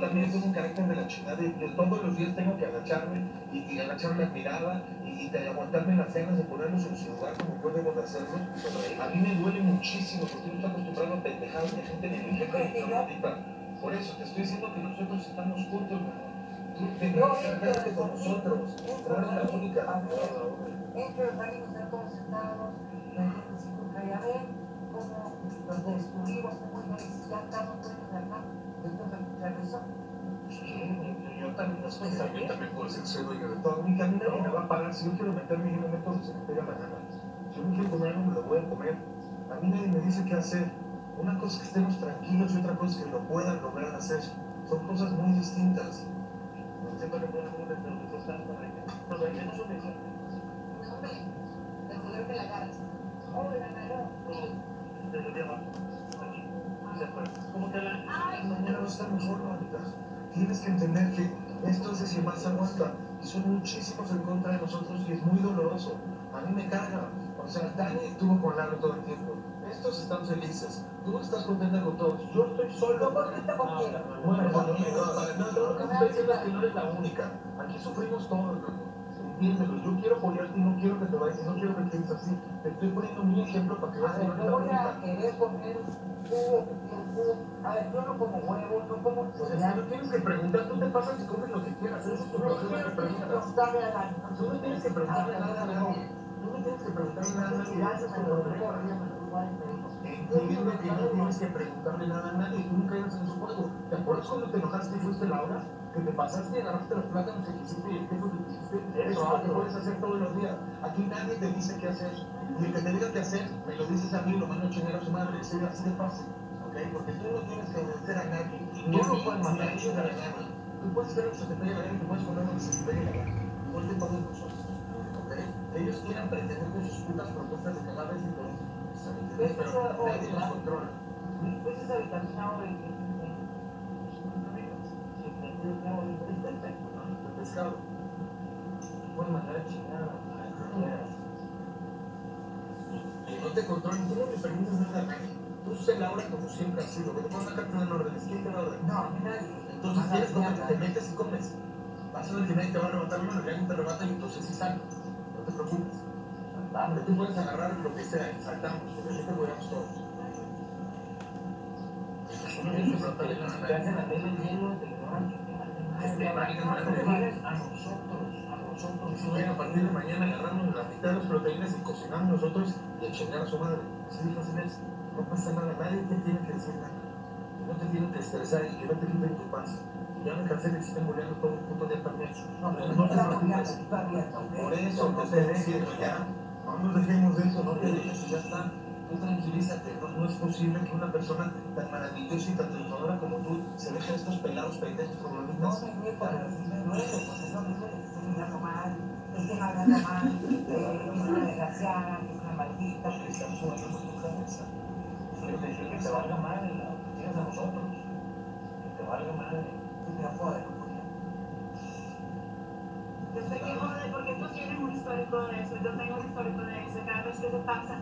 también tengo un carácter de la chingada. De, de todos los días tengo que agacharme y, y agacharme la mirada y, y de aguantarme las cenas, de ponerlos en su lugar como yo debo de hacerlo. A mí me duele muchísimo porque uno está acostumbrado a pendejadas de gente bonita. Por eso te estoy diciendo que nosotros estamos juntos, mi amor. Tú que quedarte con nosotros. No eres la única. Entre los todos sentados, la gente se los descubrimos, cómo ya estamos todos acá. Entonces, escuchar eso. Yo también estoy yo también puedo ser ser dueño de todo. Mi no me va a pagar. Si yo quiero meterme en un método de secretaria mañana, si yo me quiero comer algo, me lo voy a comer. A mí nadie me dice qué hacer. Una cosa es que estemos tranquilos y otra cosa es que lo puedan lograr hacer. Son cosas muy distintas. No para no me no no de la de abajo. Aquí. Mañana estar mejor. Tienes que entender que esto es el más aguanta. Y son muchísimos en contra de nosotros y es muy doloroso. A mí me carga. O sea, Dani estuvo con Lalo todo el tiempo. Estos están felices. Tú estás contenta con todos. Yo estoy solo. Bueno, no, diciendo es que no eres la única. Aquí sufrimos todos, loco. Yo quiero apoyarte y no quiero que te vayas, no quiero que pienses así. Te estoy poniendo un ejemplo para que A veas que ver, no yo la voy a querer comer jugo, jugo. A ver, yo no como huevo, no como cereal. no tienes que preguntar, tú te pasas y comes lo que quieras. Eso es tu No quiero que preguntarle a. Tú no tienes que preguntarle a nadie. Tú no tienes que preguntarle a nadie. Gracias, lo que no tienes que preguntarle nada a nadie, tú nunca eres en su juego. ¿Te acuerdas cuando te enojaste y fuiste Laura? Que te pasaste y agarraste los plátanos y hiciste y fue lo que hiciste. Eso es lo que puedes hacer todos los días. Aquí nadie te dice qué hacer. Y el que te diga qué hacer, me lo dices a mí, lo mando a chingar a su madre. Así, así de fácil. ¿Ok? Porque tú no tienes que obedecer a nadie. Tú no puedes mandar a chingar a nadie. Tú puedes ser un secretario de la gana, tú puedes poner un secretario de la gana. Que todos nosotros. ¿Ok? Ellos quieran pretender con sus putas propuestas de cada vez y todo. Pero nadie los controla. ¿Ves esa vitamina O de que El pescado. Puedes mandar a chingar a no te controlen, tú no le permites nada. Tú sé Laura como siempre has sido. Que te acá te dan órdenes. ¿Quién te? No, a mí nadie. Entonces quieres comer, te metes y comes. Vas a ver que nadie te va a la mano, que alguien te levanta y entonces sí sale. No te preocupes. Hombre, tú puedes agarrar lo que sea saltamos, porque así te apoyamos todos. No tienes que preguntarle nada a Te nadie. hacen la tele lleno, te ignoran. Te. A nosotros, a nosotros. A partir de mañana agarramos la mitad de las proteínas y cocinamos nosotros y a chingar a su madre. Así de fácil es. No pasa nada, nadie te tiene que decir nada. No te tienen que estresar y que no te quiten tu paz. Ya me cansé de que estén muriendo todo el puto día también. No, pero no no te preocupes. Por eso te estoy diciendo ya. No nos dejemos de eso, no te dejes ya está. Tú tranquilízate, no, no es posible que una persona tan maravillosa y tan triunfadora como tú se deje de estos pelados pendejos No problemitas. me nieto, pero sí me duele, porque no me duele que esté mirando mal, que esté hablando mal, eh, que es una desgraciada, que es una maldita. que están jugando con tu cabeza. Pero te digo que te valga madre, que tienes a nosotros. Que te valga madre. Tú te Julia. Yo sé que jode porque tú tienes un histórico de eso, yo tengo un histórico de eso, cada vez que se pasa,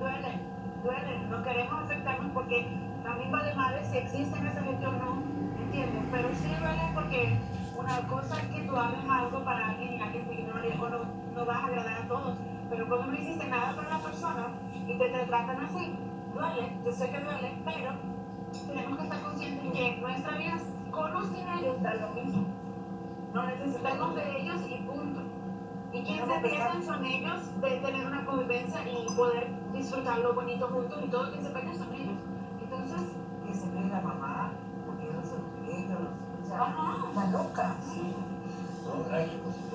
duele, duele, no queremos afectarnos porque también vale madre si existe en esa gente o no, ¿entiendes? Pero sí duele porque una cosa es que tú hables algo para alguien y alguien te ignore o no, no vas a agradar a todos, pero cuando no hiciste nada para la persona y te, te tratan así, duele, yo sé que duele, pero tenemos que estar conscientes que nuestra vida con o sin ellos da lo mismo. No necesitamos de ellos y punto. Y quien se pierden son ellos de tener una convivencia y poder disfrutar lo bonito juntos y todo quien se pierden son ellos. Entonces, Que se ve la mamá, porque ellos los ellos, o sea, está loca. No, gracias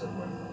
Eso